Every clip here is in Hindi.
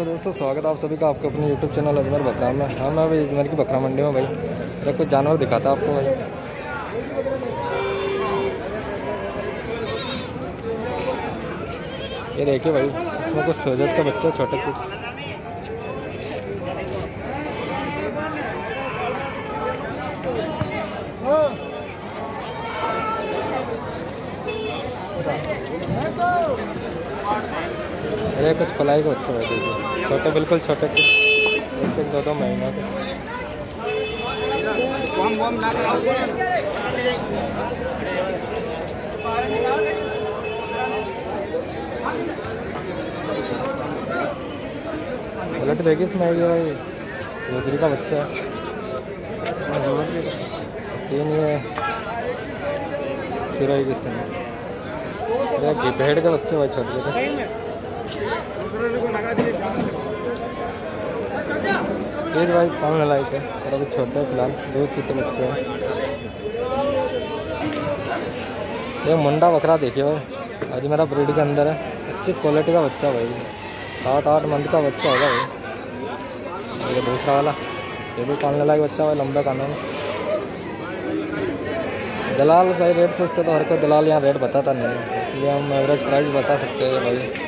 तो दोस्तों, स्वागत है आप सभी का आपके अपने यूट्यूब चैनल अजमेर बकरा में। हाँ मैं अभी अजमेर की बकरा मंडी में भाई। मेरा कुछ जानवर दिखाता आपको भाई। ये देखिए भाई, इसमें कुछ सोजत का बच्चा, छोटे कुछ अरे, कुछ पलाई का भाई देखिए छोटे, बिल्कुल छोटे एक एक, दो दो महीना के। इसमें भाई। का बच्चा है। तीन सिराई भेड़ का बच्चा भाई, छोटे ये भाई पालने लायक है। और अभी छोटे है फ़िलहाल। दूध पीते बच्चे। हैं ये मुंडा बकरा देखिए भाई। आज मेरा ब्रीड के अंदर है। अच्छी क्वालिटी का बच्चा भाई। सात, आठ मंथ का बच्चा होगा भाई। ये दूसरा वाला। ये भी पालने लायक बच्चा भाई, लंबे कानों में। दलाल भाई रेट पूछते तो हर कोई दलाल यहाँ रेट बताता नहीं इसलिए हम एवरेज प्राइस बता सकते हैं भाई।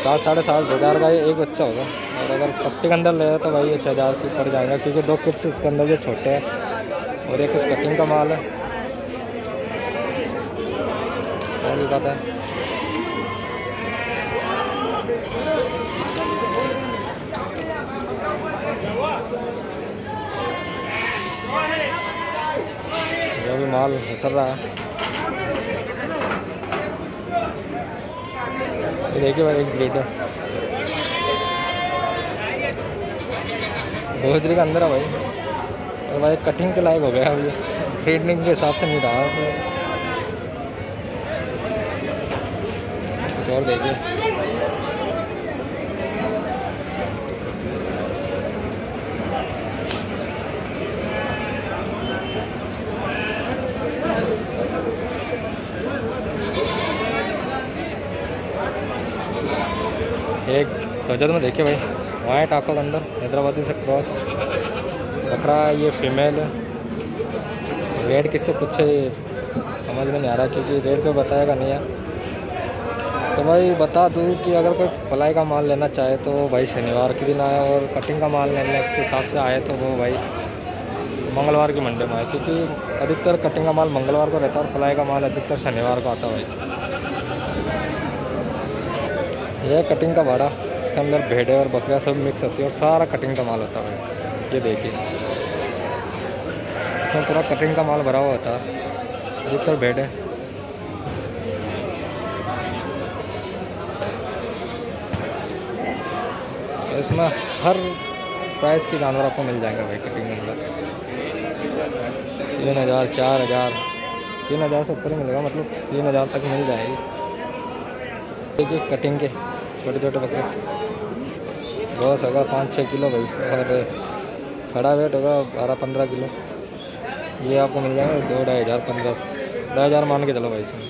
सात, साढ़े सात हज़ार का एक बच्चा होगा। और अगर पट्टी के अंदर ले तो भाई ये छः हज़ार की पड़ जाएगा, क्योंकि दो किट्स इसके अंदर जो छोटे हैं और ये कुछ कटिंग का माल है। और भी बात है। जो भी माल उतर रहा है। देखिए भाई, एक ग्रेटर भोजरी का अंदर है भाई। और भाई कटिंग के लायक हो गया अभी। ट्रेडनिंग के हिसाब से नहीं रहा। कुछ और देखिए। एक सजद में देखिए भाई। वाइट आँखों के अंदर, हैदराबादी से क्रॉस। बकरा ये फीमेल है। रेट किससे पूछे समझ में नहीं आ रहा, क्योंकि रेट पे बताएगा नहीं यार। तो भाई बता दूँ कि अगर कोई पलाई का माल लेना चाहे तो भाई शनिवार के दिन आए और कटिंग का माल लेने के हिसाब से आए तो वो भाई मंगलवार की मंडे में आए क्योंकि अधिकतर कटिंग का माल मंगलवार को रहता है और पलाई का माल अधिकतर शनिवार को आता है भाई। यह कटिंग का भाड़ा इसके अंदर भेड़े और बकरियाँ सब मिक्स होती है और सारा कटिंग का माल होता है। ये देखिए। इसमें पूरा कटिंग का माल भरा हुआ होता है। अधिकतर भेड़े। इसमें हर प्राइस के जानवर आपको मिल जाएँगे भाई कटिंग के अंदर। तीन हज़ार, चार हज़ार, तीन हज़ार से ऊपर ही मिलेगा मतलब तीन हज़ार तक मिल जाएगी। देखिए कटिंग के। छोटे छोटे बकरे। बस होगा पाँच छः किलो भाई, और खड़ा वेट होगा बारह पंद्रह किलो। ये आपको मिल जाएगा दो ढाई हज़ार, पंद्रह सौ। ढाई हज़ार मान के चलो भाई इसमें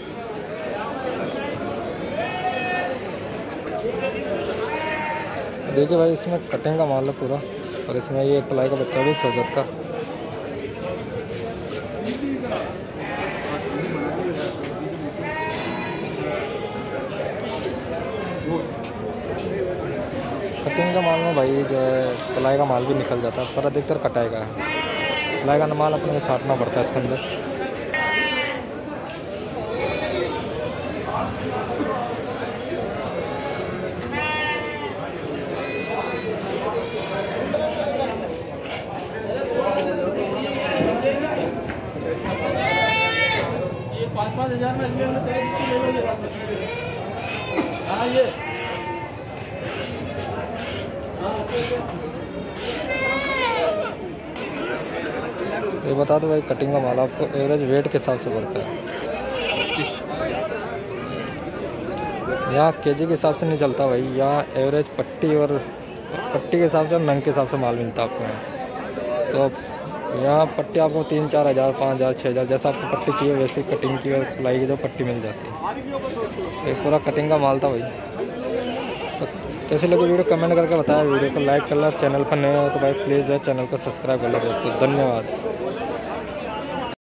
देखिए भाई, इसमें कटिंग का माल है पूरा, और इसमें ये पलाई का बच्चा भी सोजत का। कटिंग का माल में भाई जो है पलाई का माल भी निकल जाता है, पर अधिकतर कटाई का है। पलाई का माल अपने को छाटना पड़ता है इसके अंदर। पाँच पाँच हज़ार में हाँ ये। ये बता दो भाई कटिंग का माल आपको एवरेज वेट के हिसाब से पड़ता है। यहाँ के जी के हिसाब से नहीं चलता भाई यहाँ एवरेज पट्टी और पट्टी के हिसाब से और नंग के हिसाब से माल मिलता आपको यहाँ। तो यहाँ पट्टी आपको तीन चार हज़ार, पाँच हज़ार छः हज़ार, जैसा आपको पट्टी चाहिए, वैसी कटिंग की और प्लाई की जो पट्टी मिल जाती है। एक पूरा कटिंग का माल था भाई। कैसे लगे वीडियो कमेंट करके बताया वीडियो को लाइक कर लो चैनल पर नए हो तो भाई प्लीज़ है, चैनल को सब्सक्राइब कर लो दोस्तों। धन्यवाद।